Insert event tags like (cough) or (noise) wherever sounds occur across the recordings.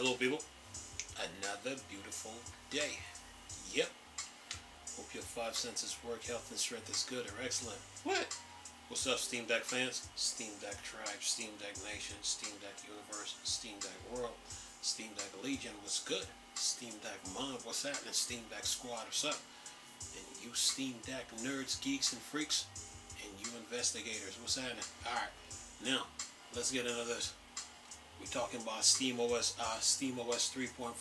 Hello, people. Another beautiful day. Yep. Hope your five senses work, health, and strength is good or excellent. What? What's up, Steam Deck fans? Steam Deck Tribe, Steam Deck Nation, Steam Deck Universe, Steam Deck World, Steam Deck Legion, what's good? Steam Deck Mob, what's happening? Steam Deck Squad, what's up? And you Steam Deck nerds, geeks, and freaks, and you investigators, what's happening? Alright, now, let's get into this. We're talking about Steam OS, uh, Steam OS 3.5,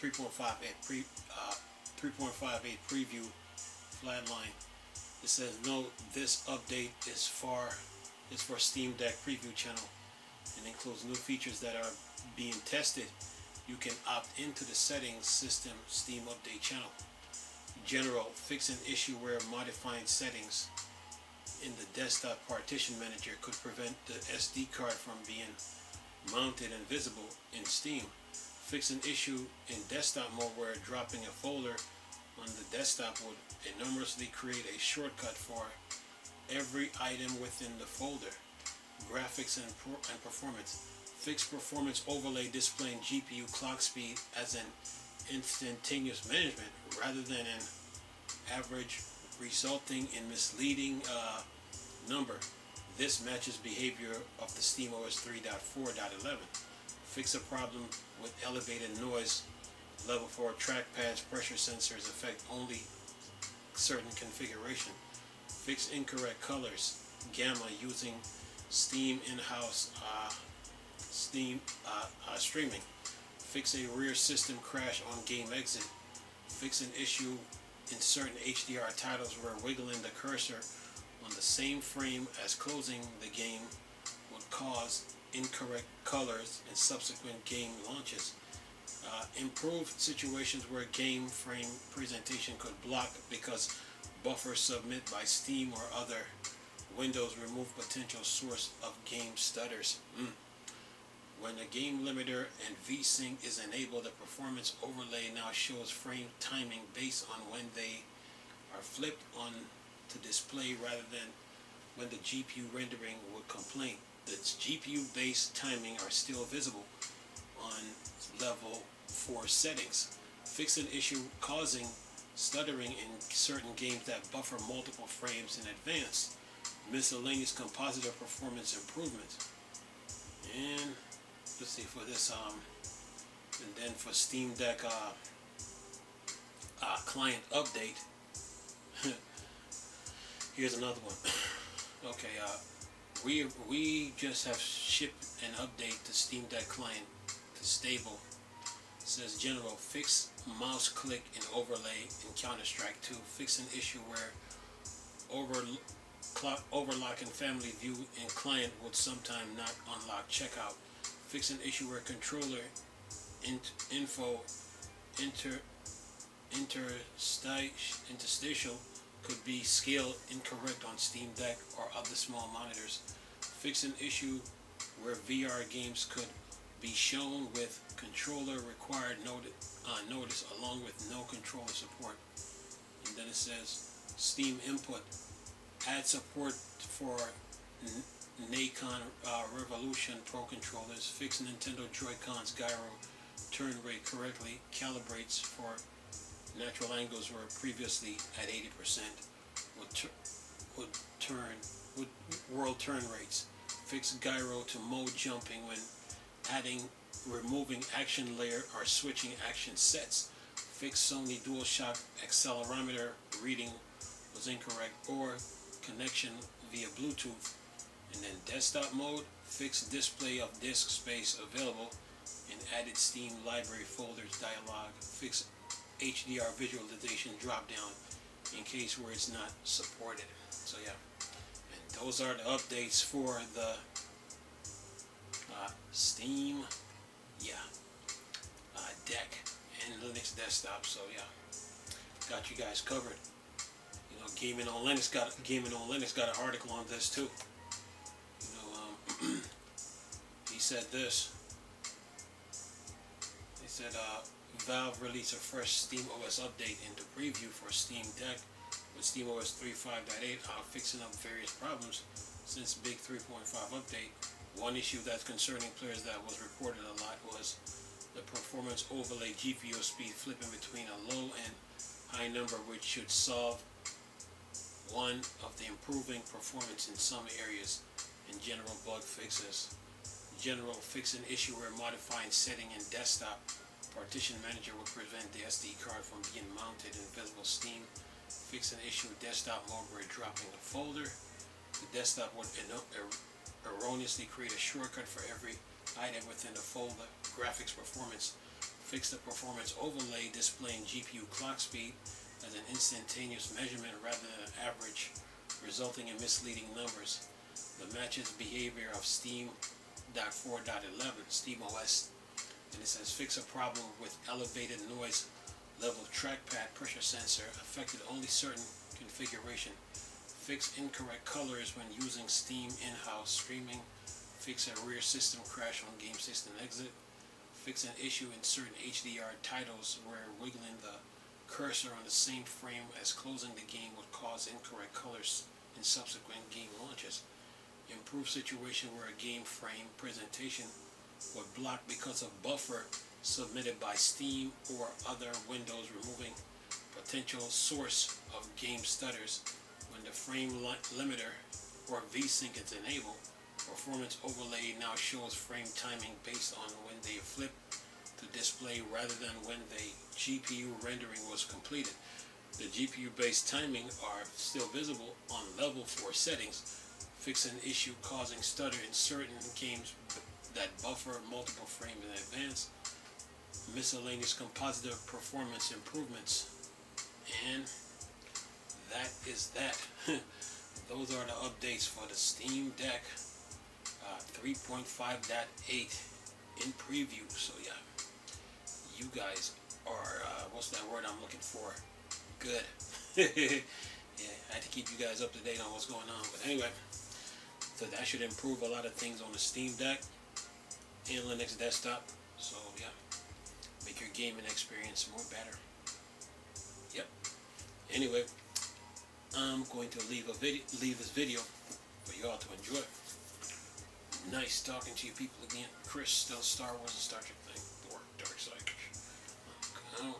3.58 pre, uh, 3.58 preview flatline. It says no, this update is for is for Steam Deck preview channel and includes new features that are being tested. You can opt into the settings system Steam update channel. General, fix an issue where modifying settings in the desktop partition manager could prevent the SD card from being mounted and visible in Steam. Fix an issue in desktop mode where dropping a folder on the desktop would enormously create a shortcut for every item within the folder. Graphics and, and performance. Fix performance overlay displaying GPU clock speed as an instantaneous management rather than an average resulting in misleading uh, number. This matches behavior of the SteamOS 3.4.11. Fix a problem with elevated noise level for trackpads pressure sensors affect only certain configuration. Fix incorrect colors gamma using Steam in-house uh, Steam uh, uh, streaming. Fix a rear system crash on game exit. Fix an issue in certain HDR titles where wiggling the cursor on the same frame as closing the game would cause incorrect colors in subsequent game launches. Uh, improve situations where game frame presentation could block because buffer submit by Steam or other Windows remove potential source of game stutters. Mm. When the game limiter and VSync is enabled, the performance overlay now shows frame timing based on when they are flipped on to display rather than when the GPU rendering would complain. The GPU-based timing are still visible on level 4 settings. Fix an issue causing stuttering in certain games that buffer multiple frames in advance. Miscellaneous compositor performance improvements. And let's see for this um and then for Steam Deck uh, uh client update here's another one. (coughs) okay, uh, we we just have shipped an update to Steam Deck client to stable. It says general fix mouse click and overlay in Counter Strike 2. Fix an issue where over overlocking family view in client would sometime not unlock checkout. Fix an issue where controller int, info inter interstitial could be scaled incorrect on Steam Deck or other small monitors. Fix an issue where VR games could be shown with controller required notice, uh, notice along with no controller support. And then it says Steam input. Add support for Nacon uh, Revolution Pro controllers. Fix Nintendo Joy-Con's gyro turn rate correctly. Calibrates for natural angles were previously at 80% would, would turn would world turn rates. Fix gyro to mode jumping when adding removing action layer or switching action sets. Fix Sony DualShock accelerometer reading was incorrect or connection via Bluetooth. And then desktop mode fix display of disk space available and added Steam library folders dialog. Fix HDR visualization drop down in case where it's not supported. So yeah, and those are the updates for the uh, Steam, yeah, uh, deck and Linux desktop. So yeah, got you guys covered. You know, gaming on Linux got gaming on Linux got an article on this too. You know, um, (clears throat) he said this. He said, uh, Valve released a fresh Steam OS update into preview for Steam Deck with Steam OS 3.5.8 uh, fixing up various problems since Big 3.5 update. One issue that's concerning players that was reported a lot was the performance overlay GPU speed flipping between a low and high number which should solve one of the improving performance in some areas and general bug fixes. General fix issue where modifying setting in desktop partition manager will prevent the SD card from being mounted in visible Steam. Fix an issue with desktop mode where dropping a folder. The desktop would er-, erroneously create a shortcut for every item within the folder. Graphics performance. Fix the performance overlay displaying GPU clock speed as an instantaneous measurement rather than an average, resulting in misleading numbers. The matches behavior of Steam 4.11, SteamOS, and it says fix a problem with elevated noise level trackpad pressure sensor affected only certain configuration. Fix incorrect colors when using Steam in-house streaming. Fix a rear system crash on game system exit. Fix an issue in certain HDR titles where wiggling the cursor on the same frame as closing the game would cause incorrect colors in subsequent game launches. Improve situation where a game frame presentation would blocked because of buffer submitted by Steam or other Windows removing potential source of game stutters when the frame li limiter or VSync is enabled. Performance overlay now shows frame timing based on when they flip to display rather than when the GPU rendering was completed. The GPU-based timing are still visible on level 4 settings. Fix an issue causing stutter in certain games that buffer multiple frames in advance. Miscellaneous compositor performance improvements. And that is that. (laughs) Those are the updates for the Steam Deck uh, 3.5.8 in preview. So yeah, you guys are, uh, what's that word I'm looking for? Good. (laughs) yeah, I had to keep you guys up to date on what's going on. But anyway, so that should improve a lot of things on the Steam Deck and Linux desktop. So yeah, make your gaming experience more better. Yep. Anyway, I'm going to leave a video, leave this video for y'all to enjoy. Nice talking to you people again. Chris, still Star Wars and Star Trek thing. Or Dark Side. Oh.